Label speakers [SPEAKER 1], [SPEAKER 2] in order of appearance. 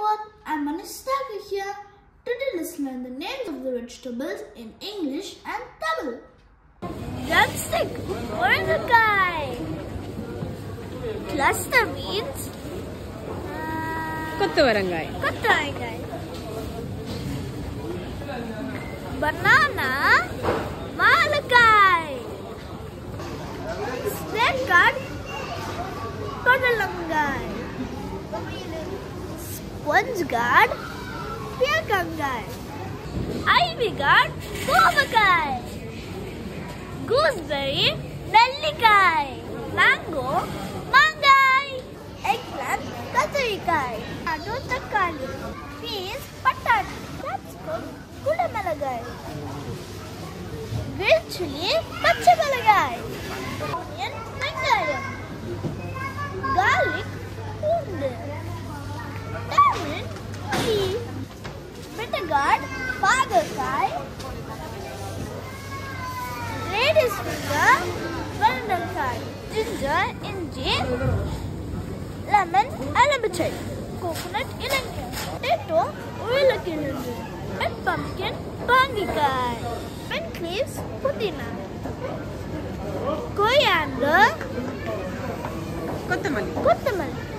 [SPEAKER 1] everyone, I'm Manish Sudhakar here. Today let's learn the names of the vegetables in English and Tamil. Drumstick, Murugakai. Cluster beans.
[SPEAKER 2] Kottavarangai.
[SPEAKER 1] Kottavarangai. Banana, Malakai. Snake gourd, Kodalangai. One's got Pirkangai. Ivy got Govakai. Gooseberry, Bellikai. Mango, Mangai. Eggplant, Katarikai. Ado Takali. Peas, Patani. Capsicum, Kudamalagai. Green chili, Pachamalagai. Onion, card, father red ladies finger, golden card, ginger, injin, lemon, alabaster, coconut, ilanka, potato, uyilakirindu, pet pumpkin, bangi card, pet leaves, pudina, coriander,
[SPEAKER 2] kotamali,
[SPEAKER 1] kotamali.